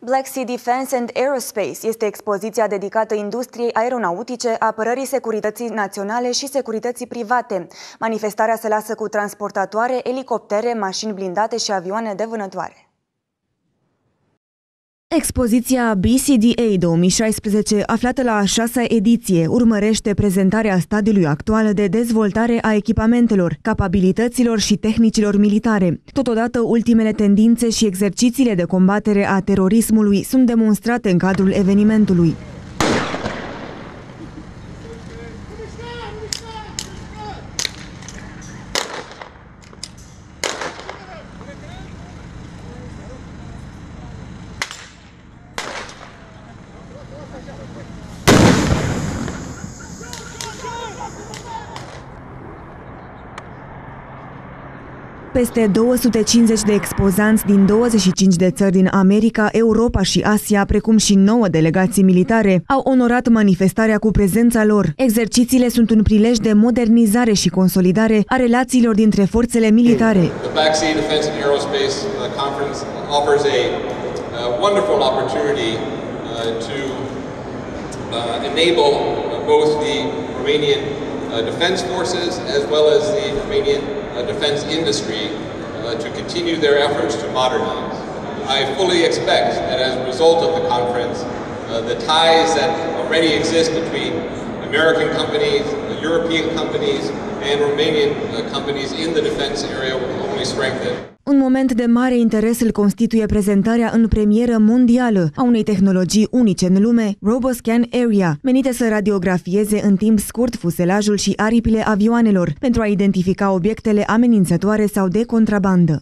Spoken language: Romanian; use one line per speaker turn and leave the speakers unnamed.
Black Sea Defense and Aerospace este expoziția dedicată industriei aeronautice, apărării securității naționale și securității private. Manifestarea se lasă cu transportatoare, elicoptere, mașini blindate și avioane de vânătoare.
Expoziția BCDA 2016, aflată la a șasea ediție, urmărește prezentarea stadiului actual de dezvoltare a echipamentelor, capabilităților și tehnicilor militare. Totodată, ultimele tendințe și exercițiile de combatere a terorismului sunt demonstrate în cadrul evenimentului. Peste 250 de expozanți din 25 de țări din America, Europa și Asia, precum și 9 delegații militare, au onorat manifestarea cu prezența lor. Exercițiile sunt un prilej de modernizare și consolidare a relațiilor dintre forțele militare. The Black Sea Defense and Aerospace uh, Conference offers a uh, wonderful opportunity uh, to enable both the Romanian defense forces as well as the Romanian defense industry uh, to continue their efforts to modernize. I fully expect that as a result of the conference, uh, the ties that already exist between American companies, European companies, and Romanian uh, companies in the defense area will only strengthen. Un moment de mare interes îl constituie prezentarea în premieră mondială a unei tehnologii unice în lume, RoboScan Area, menite să radiografieze în timp scurt fuselajul și aripile avioanelor pentru a identifica obiectele amenințătoare sau de contrabandă.